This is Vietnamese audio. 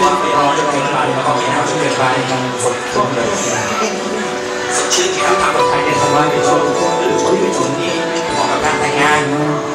luôn phải lo cho mình và có cái nào cho mình và trong cuộc sống đời sự chia kém mà một thành nên không ai để cho chúng tôi được chú ý chúng đi họ là ban